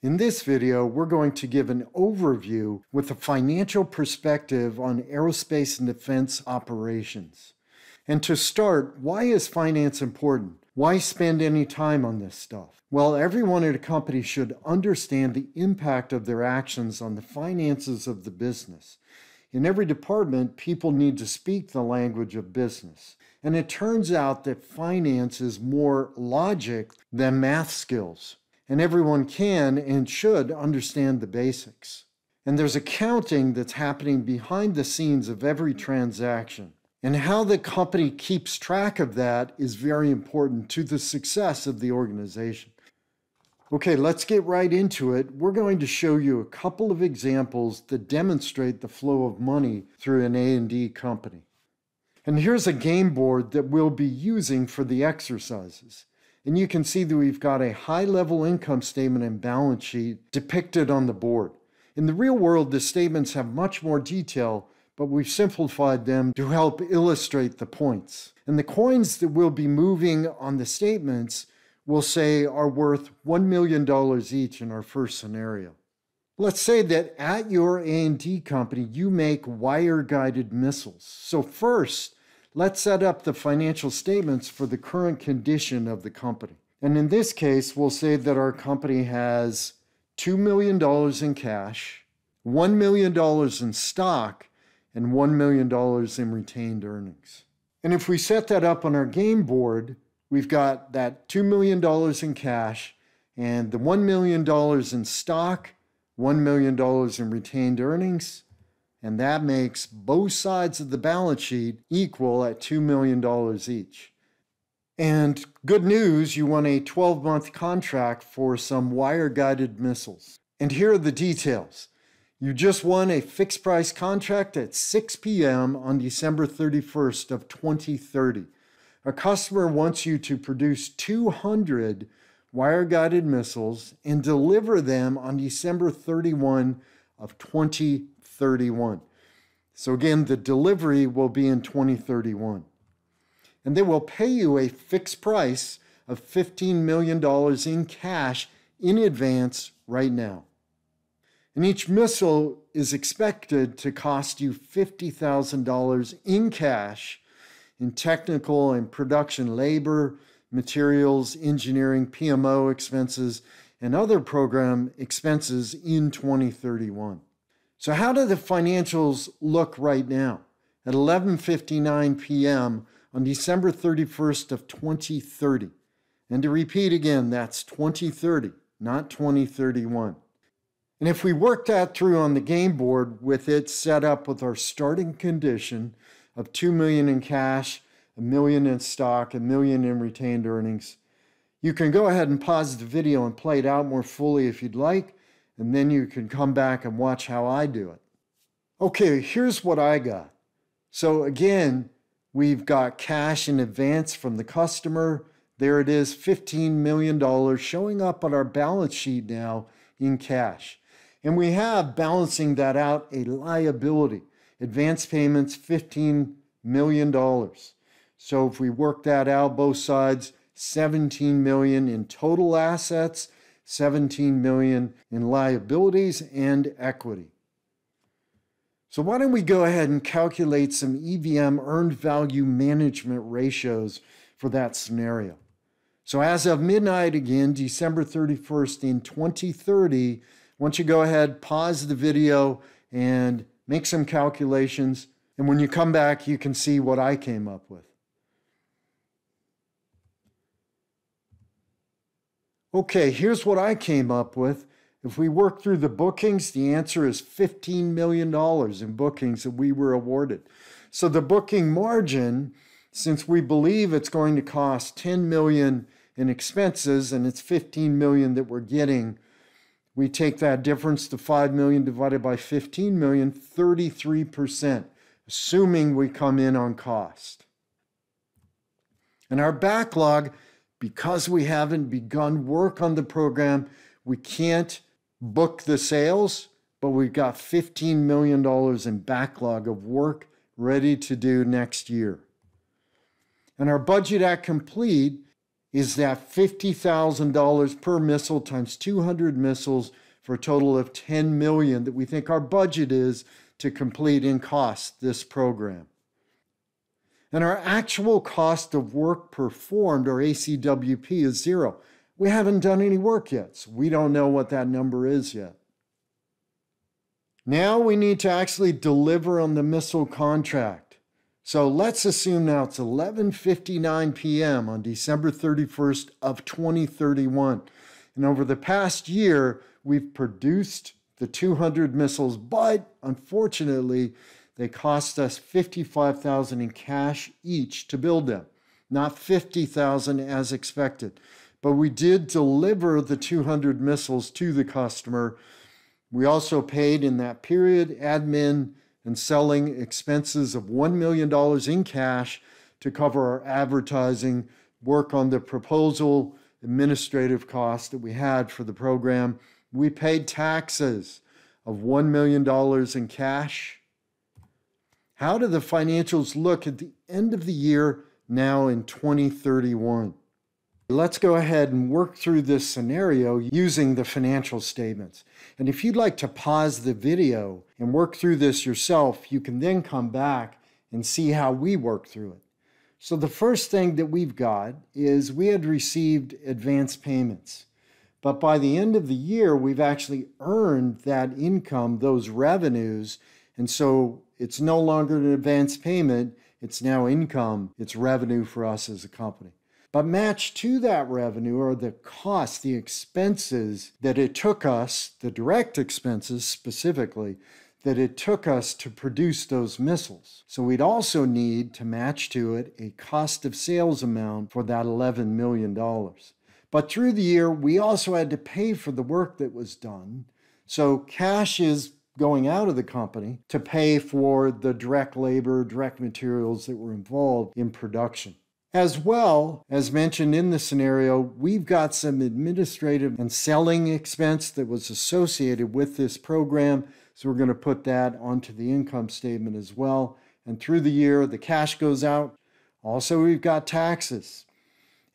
In this video, we're going to give an overview with a financial perspective on aerospace and defense operations. And to start, why is finance important? Why spend any time on this stuff? Well, everyone at a company should understand the impact of their actions on the finances of the business. In every department, people need to speak the language of business. And it turns out that finance is more logic than math skills. And everyone can and should understand the basics. And there's accounting that's happening behind the scenes of every transaction. And how the company keeps track of that is very important to the success of the organization. Okay, let's get right into it. We're going to show you a couple of examples that demonstrate the flow of money through an A&D company. And here's a game board that we'll be using for the exercises. And you can see that we've got a high-level income statement and balance sheet depicted on the board. In the real world, the statements have much more detail, but we've simplified them to help illustrate the points. And the coins that we'll be moving on the statements we'll say are worth $1 million each in our first scenario. Let's say that at your A&D company, you make wire-guided missiles. So first, let's set up the financial statements for the current condition of the company. And in this case, we'll say that our company has $2 million in cash, $1 million in stock, and $1 million in retained earnings. And if we set that up on our game board, we've got that $2 million in cash and the $1 million in stock, $1 million in retained earnings, and that makes both sides of the balance sheet equal at $2 million each. And good news, you won a 12 month contract for some wire guided missiles. And here are the details. You just won a fixed price contract at 6 p.m. on December 31st of 2030 a customer wants you to produce 200 wire guided missiles and deliver them on December 31 of 2031. So again, the delivery will be in 2031. And they will pay you a fixed price of $15 million in cash in advance right now. And each missile is expected to cost you $50,000 in cash in technical and production labor, materials, engineering, PMO expenses, and other program expenses in 2031. So how do the financials look right now? At 11:59 p.m. on December 31st of 2030. And to repeat again, that's 2030, not 2031. And if we work that through on the game board with it set up with our starting condition of 2 million in cash, a million in stock, a million in retained earnings. You can go ahead and pause the video and play it out more fully if you'd like, and then you can come back and watch how I do it. Okay, here's what I got. So again, we've got cash in advance from the customer. There it is, $15 million showing up on our balance sheet now in cash. And we have balancing that out a liability. Advance payments, $15 million. So if we work that out, both sides, 17 million in total assets, 17 million in liabilities and equity. So why don't we go ahead and calculate some EVM earned value management ratios for that scenario. So as of midnight again, December 31st in 2030, once you go ahead, pause the video and make some calculations. And when you come back, you can see what I came up with. Okay, here's what I came up with. If we work through the bookings, the answer is $15 million in bookings that we were awarded. So the booking margin, since we believe it's going to cost 10 million in expenses and it's 15 million that we're getting, we take that difference to 5 million divided by 15 million, 33%, assuming we come in on cost. And our backlog, because we haven't begun work on the program, we can't book the sales, but we've got $15 million in backlog of work ready to do next year. And our budget at complete is that $50,000 per missile times 200 missiles for a total of 10 million that we think our budget is to complete in cost this program. And our actual cost of work performed, or ACWP, is zero. We haven't done any work yet, so we don't know what that number is yet. Now we need to actually deliver on the missile contract. So let's assume now it's 11:59 p.m. on December 31st of 2031. And over the past year, we've produced the 200 missiles, but unfortunately, they cost us 55,000 in cash each to build them, not 50,000 as expected. But we did deliver the 200 missiles to the customer we also paid in that period admin and selling expenses of $1 million in cash to cover our advertising, work on the proposal, administrative costs that we had for the program. We paid taxes of $1 million in cash. How do the financials look at the end of the year now in 2031? Let's go ahead and work through this scenario using the financial statements. And if you'd like to pause the video and work through this yourself, you can then come back and see how we work through it. So the first thing that we've got is we had received advance payments. But by the end of the year, we've actually earned that income, those revenues. And so it's no longer an advance payment, it's now income, it's revenue for us as a company. But matched to that revenue are the costs, the expenses that it took us, the direct expenses specifically, that it took us to produce those missiles. So we'd also need to match to it a cost of sales amount for that $11 million. But through the year, we also had to pay for the work that was done. So cash is going out of the company to pay for the direct labor, direct materials that were involved in production. As well, as mentioned in the scenario, we've got some administrative and selling expense that was associated with this program. So we're going to put that onto the income statement as well. And through the year, the cash goes out. Also, we've got taxes.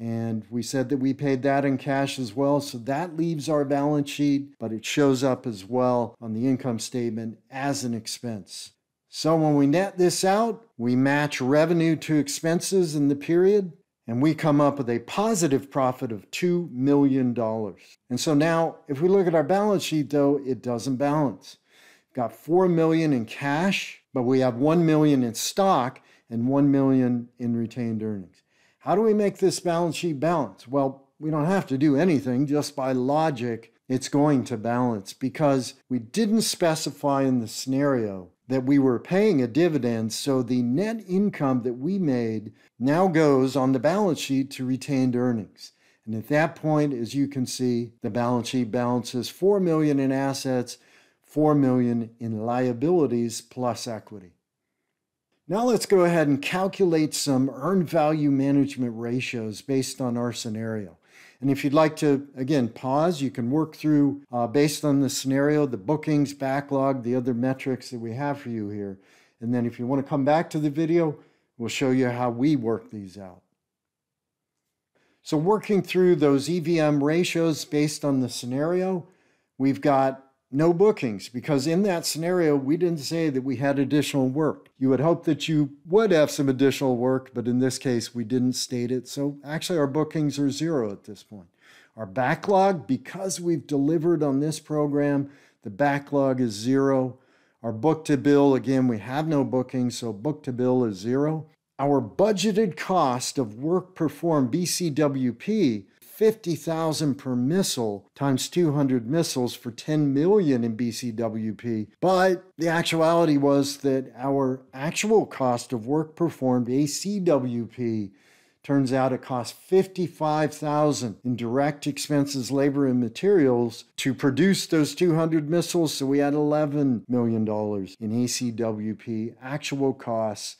And we said that we paid that in cash as well. So that leaves our balance sheet, but it shows up as well on the income statement as an expense. So when we net this out, we match revenue to expenses in the period, and we come up with a positive profit of $2 million. And so now, if we look at our balance sheet, though, it doesn't balance. We've got 4 million in cash, but we have 1 million in stock and 1 million in retained earnings. How do we make this balance sheet balance? Well, we don't have to do anything, just by logic, it's going to balance because we didn't specify in the scenario that we were paying a dividend. So the net income that we made now goes on the balance sheet to retained earnings. And at that point, as you can see, the balance sheet balances 4 million in assets, 4 million in liabilities plus equity. Now let's go ahead and calculate some earned value management ratios based on our scenario. And if you'd like to, again, pause, you can work through, uh, based on the scenario, the bookings, backlog, the other metrics that we have for you here. And then if you want to come back to the video, we'll show you how we work these out. So working through those EVM ratios based on the scenario, we've got no bookings because in that scenario, we didn't say that we had additional work. You would hope that you would have some additional work, but in this case, we didn't state it. So actually, our bookings are zero at this point. Our backlog, because we've delivered on this program, the backlog is zero. Our book to bill, again, we have no bookings, so book to bill is zero. Our budgeted cost of work performed, BCWP, 50,000 per missile times 200 missiles for 10 million in BCWP. But the actuality was that our actual cost of work performed, ACWP, turns out it cost 55,000 in direct expenses, labor and materials to produce those 200 missiles. So we had 11 million dollars in ACWP actual costs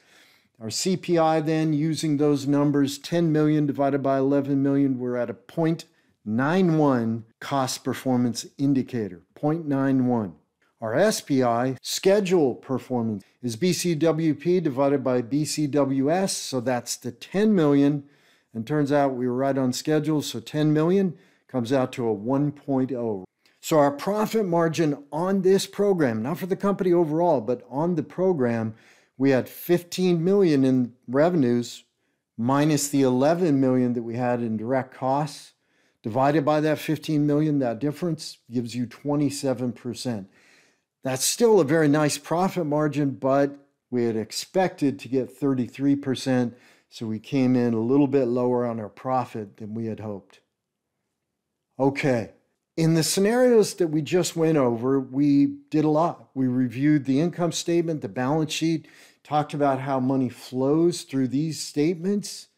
our CPI then, using those numbers, 10 million divided by 11 million, we're at a 0.91 cost performance indicator, 0.91. Our SPI, schedule performance, is BCWP divided by BCWS, so that's the 10 million And turns out we were right on schedule, so 10 million comes out to a 1.0. So our profit margin on this program, not for the company overall, but on the program, we had 15 million in revenues minus the 11 million that we had in direct costs. Divided by that 15 million, that difference gives you 27%. That's still a very nice profit margin, but we had expected to get 33%, so we came in a little bit lower on our profit than we had hoped. Okay, in the scenarios that we just went over, we did a lot. We reviewed the income statement, the balance sheet, talked about how money flows through these statements,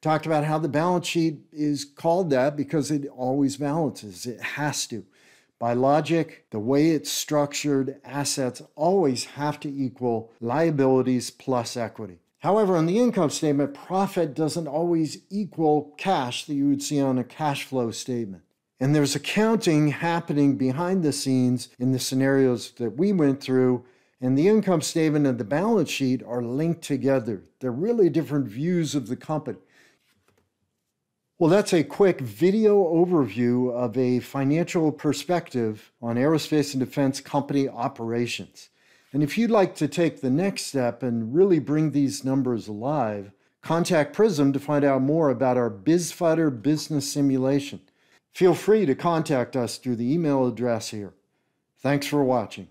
talked about how the balance sheet is called that because it always balances, it has to. By logic, the way it's structured, assets always have to equal liabilities plus equity. However, on the income statement, profit doesn't always equal cash that you would see on a cash flow statement. And there's accounting happening behind the scenes in the scenarios that we went through. And the income statement and the balance sheet are linked together. They're really different views of the company. Well, that's a quick video overview of a financial perspective on aerospace and defense company operations. And if you'd like to take the next step and really bring these numbers alive, contact PriSim to find out more about our BizFighter business simulation. Feel free to contact us through the email address here. Thanks for watching.